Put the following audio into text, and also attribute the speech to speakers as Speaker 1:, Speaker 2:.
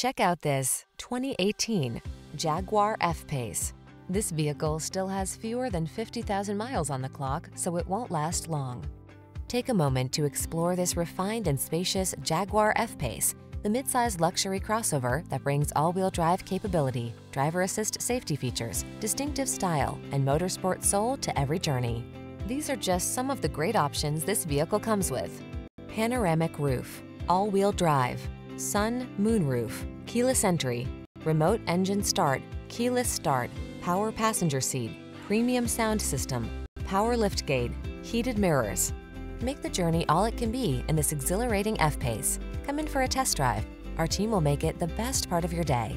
Speaker 1: Check out this 2018 Jaguar F-Pace. This vehicle still has fewer than 50,000 miles on the clock, so it won't last long. Take a moment to explore this refined and spacious Jaguar F-Pace, the midsize luxury crossover that brings all-wheel drive capability, driver assist safety features, distinctive style, and motorsport soul to every journey. These are just some of the great options this vehicle comes with. Panoramic roof, all-wheel drive, sun, moon roof, keyless entry, remote engine start, keyless start, power passenger seat, premium sound system, power liftgate, heated mirrors. Make the journey all it can be in this exhilarating F-Pace. Come in for a test drive. Our team will make it the best part of your day.